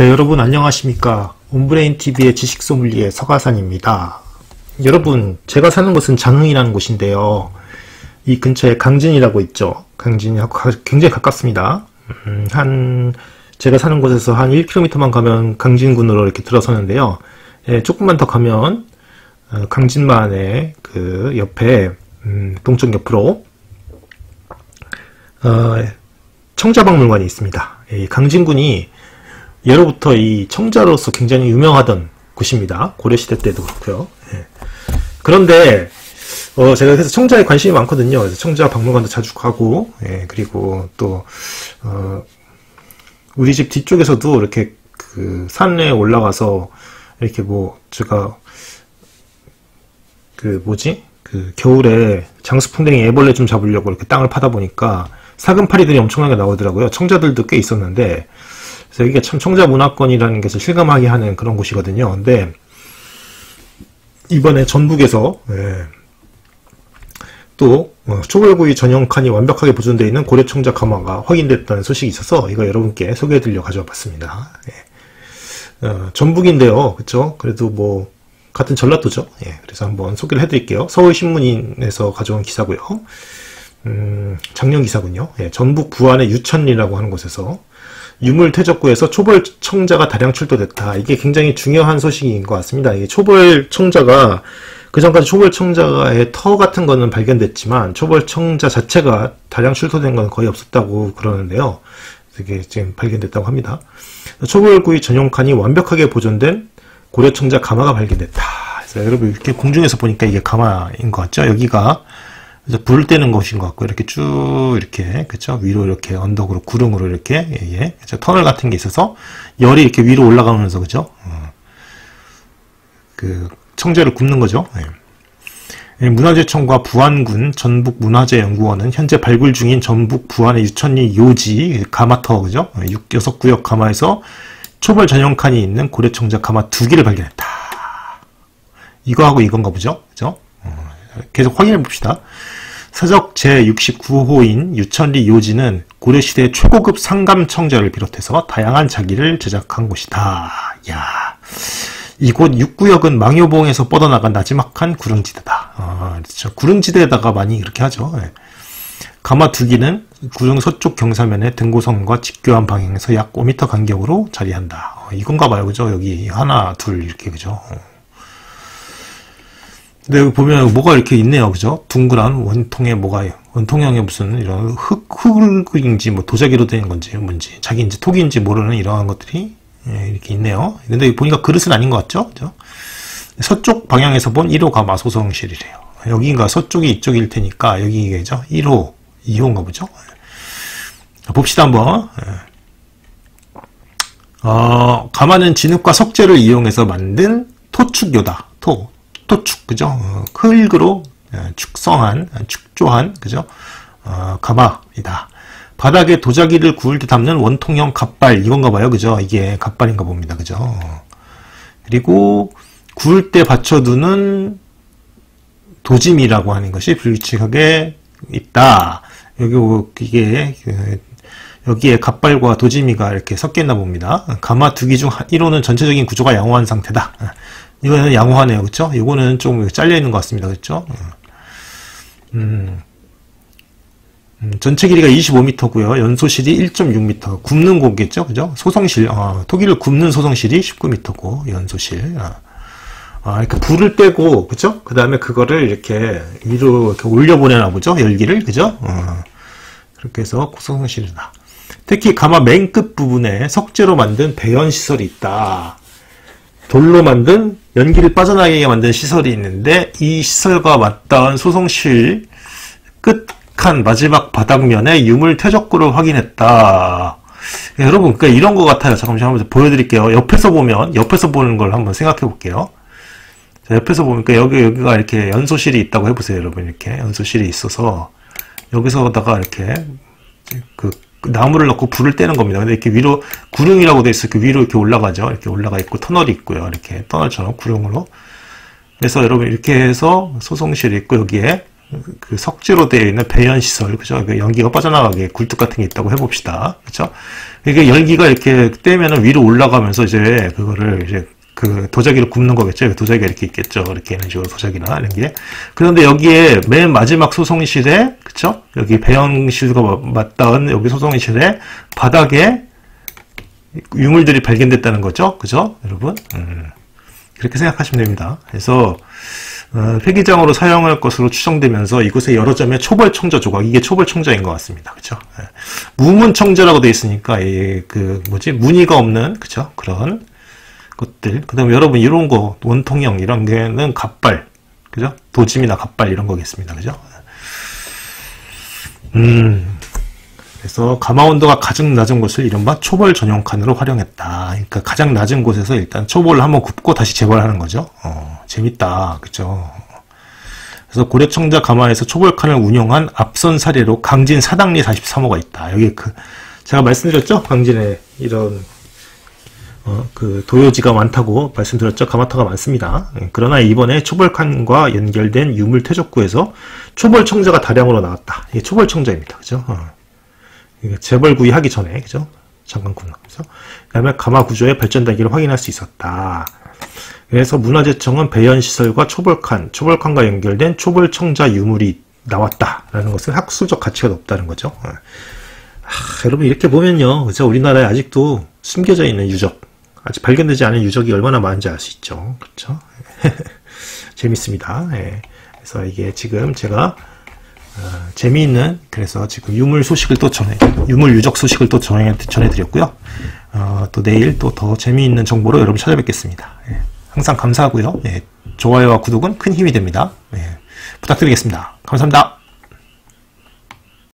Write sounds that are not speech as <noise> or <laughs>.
네, 여러분 안녕하십니까. 온브레인TV의 지식소믈리의 서가산입니다. 여러분, 제가 사는 곳은 장흥이라는 곳인데요. 이 근처에 강진이라고 있죠. 강진이하고 굉장히 가깝습니다. 음, 한, 제가 사는 곳에서 한 1km만 가면 강진군으로 이렇게 들어서는데요. 예, 조금만 더 가면, 어, 강진만의 그 옆에, 음, 동쪽 옆으로, 어, 청자박물관이 있습니다. 이 강진군이 예로부터 이 청자로서 굉장히 유명하던 곳입니다. 고려시대 때도 그렇고요. 예. 그런데 어, 제가 그래서 청자에 관심이 많거든요. 그래서 청자 박물관도 자주 가고, 예, 그리고 또, 어, 우리 집 뒤쪽에서도 이렇게 그 산에 올라가서 이렇게 뭐, 제가 그 뭐지? 그 겨울에 장수풍뎅이 애벌레 좀 잡으려고 이렇게 땅을 파다 보니까 사금파리들이 엄청나게 나오더라고요. 청자들도 꽤 있었는데, 그래서 여기가 참 청자 문화권이라는 것을 실감하게 하는 그런 곳이거든요. 근데 이번에 전북에서 예, 또 어, 초벌구이 전용 칸이 완벽하게 보존되어 있는 고려청자 가마가 확인됐다는 소식이 있어서 이거 여러분께 소개해드려 가져와 봤습니다. 예. 어, 전북인데요, 그렇죠? 그래도 뭐 같은 전라도죠. 예, 그래서 한번 소개를 해드릴게요. 서울신문인에서 가져온 기사고요. 음, 작년 기사군요. 예, 전북 부안의 유천리라고 하는 곳에서 유물 퇴적구에서 초벌 청자가 다량 출토됐다. 이게 굉장히 중요한 소식인 것 같습니다. 이게 초벌 청자가 그 전까지 초벌 청자의 터 같은 거는 발견됐지만 초벌 청자 자체가 다량 출토된 건 거의 없었다고 그러는데요. 이게 지금 발견됐다고 합니다. 초벌구이 전용 칸이 완벽하게 보존된 고려 청자 가마가 발견됐다. 그래서 여러분 이렇게 공중에서 보니까 이게 가마인 것 같죠? 여기가 그래서 불을 떼는 것인 것 같고 이렇게 쭉 이렇게 그쵸 위로 이렇게 언덕으로 구름으로 이렇게 예, 예. 그쵸? 터널 같은 게 있어서 열이 이렇게 위로 올라가면서 그죠 어. 그 청재를 굽는 거죠 예. 예. 문화재청과 부안군 전북문화재연구원은 현재 발굴 중인 전북 부안의 유천리 요지 가마터 그죠 육, 여섯 구역 가마에서 초벌 전용 칸이 있는 고려청자 가마 두 개를 발견했다 이거하고 이건가 보죠 그죠 어. 계속 확인해 봅시다. 서적 제69호인 유천리 요지는 고려시대 최고급 상감 청자를 비롯해서 다양한 자기를 제작한 곳이다. 야, 이곳 육구역은 망효봉에서 뻗어나간 나지막한 구릉지대다. 아. 구릉지대에다가 많이 이렇게 하죠. 네. 가마 두기는 구릉 서쪽 경사면의 등고성과 직교한 방향에서 약 5m 간격으로 자리한다. 어, 이건가 봐요. 그죠? 여기 하나, 둘 이렇게 그죠? 어. 근데 보면 뭐가 이렇게 있네요. 그죠? 둥그란 원통에 뭐가, 원통형의 무슨 이런 흙, 흙인지 뭐 도자기로 된 건지 뭔지, 자기인지 톡인지 모르는 이러한 것들이 예, 이렇게 있네요. 근데 보니까 그릇은 아닌 것 같죠? 그죠? 서쪽 방향에서 본 1호 가 마 소성실이래요. 여기가 서쪽이 이쪽일 테니까 여기겠죠? 1호, 2호인가 보죠? 봅시다 한번. 예. 어, 가마는 진흙과 석재를 이용해서 만든 토축요다. 토, 토축, 그죠? 어, 흙으로 어, 축성한, 축조한, 그죠? 어, 가마이다. 바닥에 도자기를 구울 때 담는 원통형 갑발, 이건가 봐요. 그죠? 이게 갑발인가 봅니다. 그죠? 그리고 구울 때 받쳐두는 도짐이라고 하는 것이 불규칙하게 있다. 여기, 이게, 그, 여기에 갑발과 도지미가 이렇게 섞여 있나 봅니다. 가마 두 개 중 1호는 전체적인 구조가 양호한 상태다. 이거는 양호하네요. 그쵸? 이거는 좀 잘려 있는 것 같습니다. 그쵸? 음, 음, 전체 길이가 25m고요. 연소실이 1.6m. 굽는 고겠죠? 그죠? 소성실, 어, 토기를 굽는 소성실이 19m고, 연소실. 어. 아, 이렇게 불을 떼고, 그죠? 그 다음에 그거를 이렇게 위로 이렇게 올려보내나 보죠? 열기를, 그죠? 어. 그렇게 해서 소성실이다. 특히 가마 맨 끝 부분에 석재로 만든 배연 시설이 있다. 돌로 만든 연기를 빠져나가게 만든 시설이 있는데 이 시설과 맞닿은 소성실 끝칸 마지막 바닥면에 유물 퇴적구를 확인했다. 예, 여러분, 그러니까 이런 것 같아요. 잠깐만 한번 보여드릴게요. 옆에서 보면, 옆에서 보는 걸 한번 생각해 볼게요. 자, 옆에서 보니까 여기, 여기가 이렇게 연소실이 있다고 해보세요. 여러분, 이렇게. 연소실이 있어서, 여기서다가 이렇게, 그, 나무를 넣고 불을 떼는 겁니다. 근데 이렇게 위로 구릉이라고 돼 있어. 그 위로 이렇게 올라가죠. 이렇게 올라가 있고 터널이 있고요. 이렇게 터널처럼 구릉으로. 그래서 여러분 이렇게 해서 소송실이 있고 여기에 그 석재로 되어 있는 배연 시설, 그죠? 그 연기가 빠져나가게 굴뚝 같은 게 있다고 해봅시다. 그죠? 이게 열기가 이렇게 떼면은 위로 올라가면서 이제 그거를 이제 그 도자기를 굽는 거겠죠. 도자기가 이렇게 있겠죠. 이렇게 이런 식으로 도자기나 이런 게. 그런데 여기에 맨 마지막 소송실에, 그쵸? 여기 배연실과 맞닿은 여기 소송실에 바닥에 유물들이 발견됐다는 거죠. 그죠? 여러분? 음. 그렇게 생각하시면 됩니다. 그래서 어, 폐기장으로 사용할 것으로 추정되면서 이곳에 여러 점의 초벌청자 조각 이게 초벌청자인 것 같습니다. 그죠? 예. 무문청자라고 되어 있으니까 이, 그 뭐지 무늬가 없는 그죠? 그런 것들. 그 다음에 여러분 이런 거 원통형 이런 게는 갑발 그죠? 도짐이나 갑발 이런 거겠습니다. 그죠? 음. 그래서 가마 온도가 가장 낮은 곳을 이른바 초벌 전용 칸으로 활용했다. 그러니까 가장 낮은 곳에서 일단 초벌을 한번 굽고 다시 재벌하는 거죠. 어, 재밌다. 그죠? 그래서 고려청자 가마에서 초벌칸을 운영한 앞선 사례로 강진 사당리 43호가 있다. 여기 그 제가 말씀드렸죠? 강진에 이런 어, 그 도요지가 많다고 말씀드렸죠. 가마터가 많습니다. 예, 그러나 이번에 초벌칸과 연결된 유물 퇴적구에서 초벌청자가 다량으로 나왔다. 이게 초벌청자입니다. 그죠? 어. 재벌 구이 하기 전에 그죠? 잠깐 구분하면서 그다음에 가마 구조의 발전 단계를 확인할 수 있었다. 그래서 문화재청은 배연시설과 초벌칸, 초벌칸과 연결된 초벌청자 유물이 나왔다라는 것은 학술적 가치가 높다는 거죠. 아, 여러분 이렇게 보면요? 우리나라에 아직도 숨겨져 있는 유적, 아직 발견되지 않은 유적이 얼마나 많은지 알 수 있죠, 그렇죠? <laughs> 재밌습니다. 예. 그래서 이게 지금 제가 어, 재미있는 그래서 지금 유물 소식을 또 전해 유물 유적 소식을 또 전해 전해드렸고요. 어, 또 내일 또 더 재미있는 정보로 여러분 찾아뵙겠습니다. 예, 항상 감사하고요. 예, 좋아요와 구독은 큰 힘이 됩니다. 예, 부탁드리겠습니다. 감사합니다.